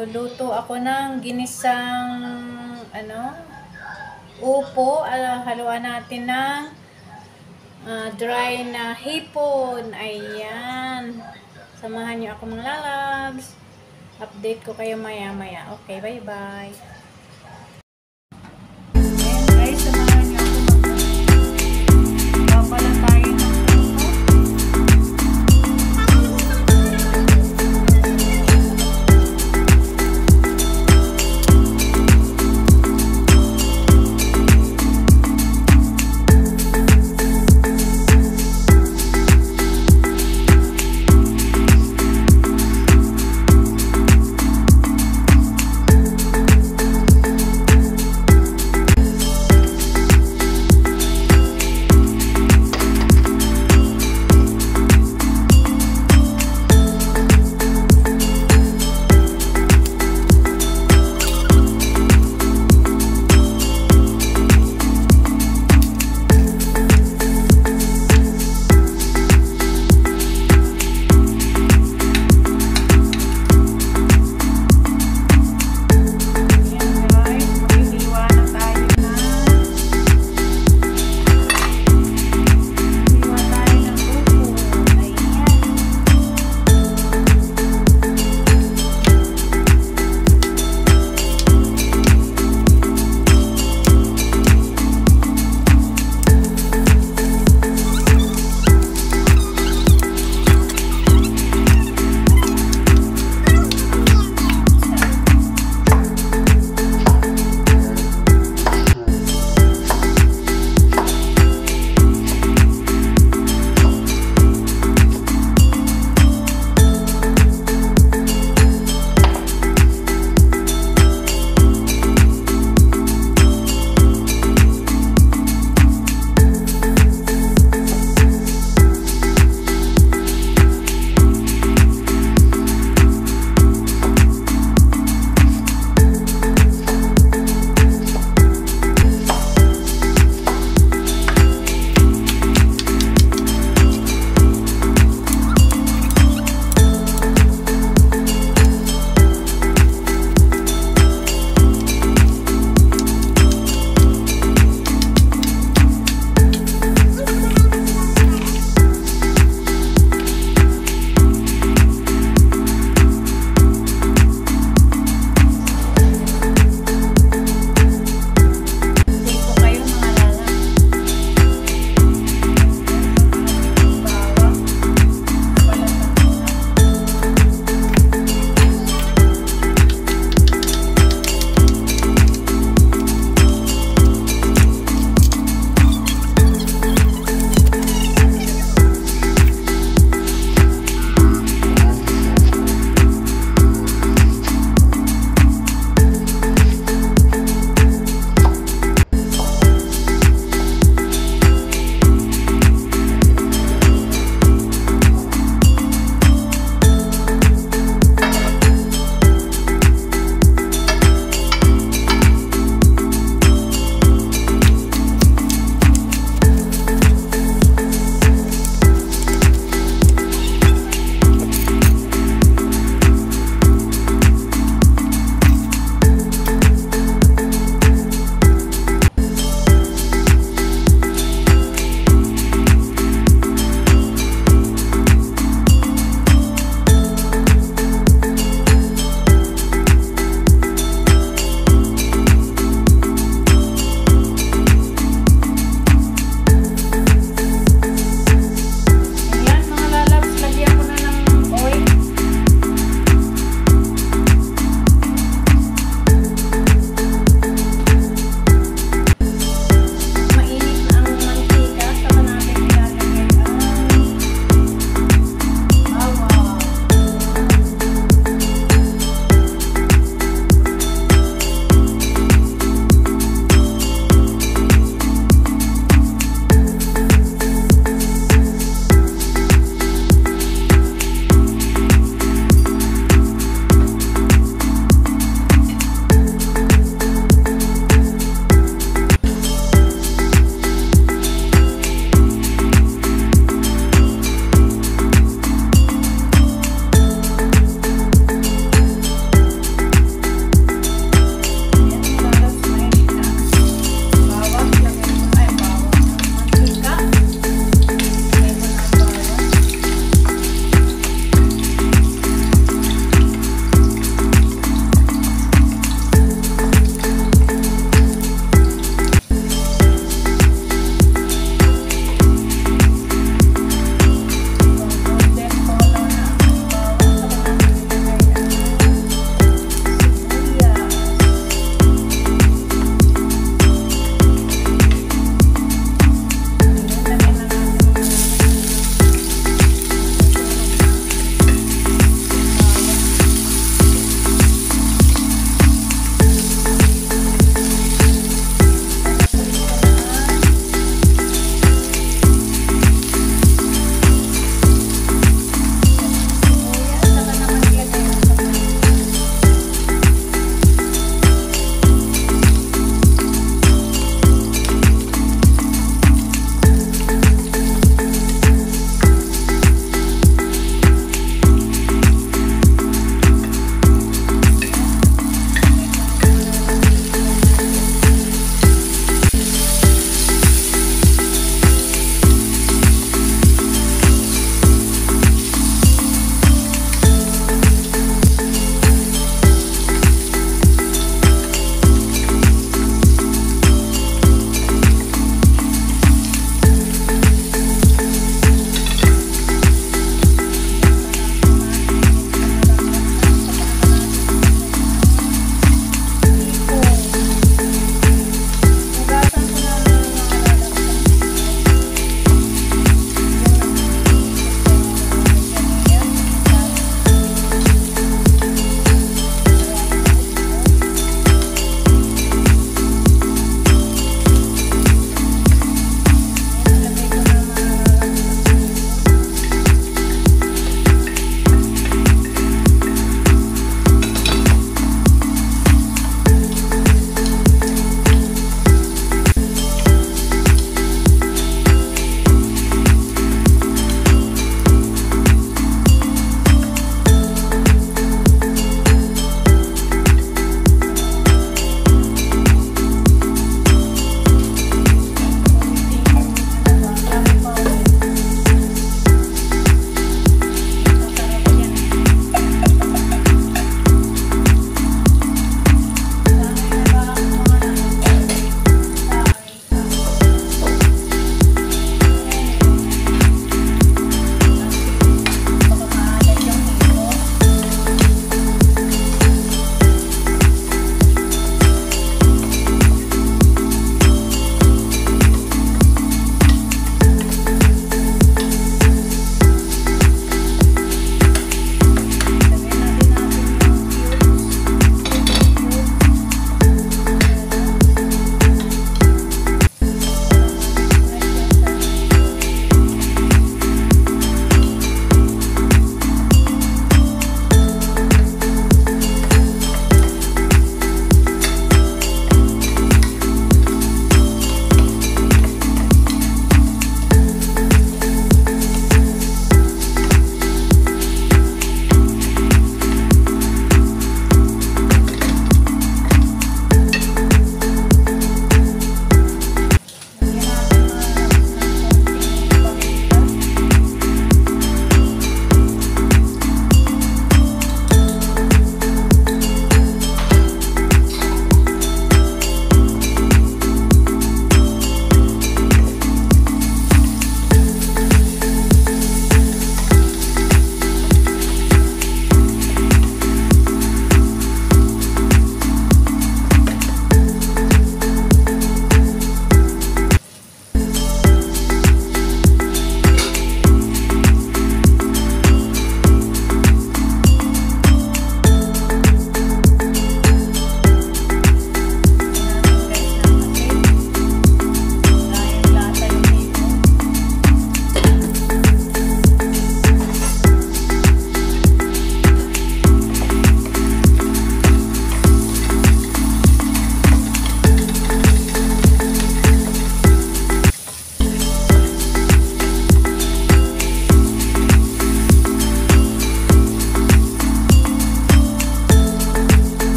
Magluluto ako ng ginisang ano, upo. Ah, haluan natin ng ah, dry na hipon. Ayan. Samahan niyo ako mga lalabs. Update ko kayo maya maya. Okay, bye bye.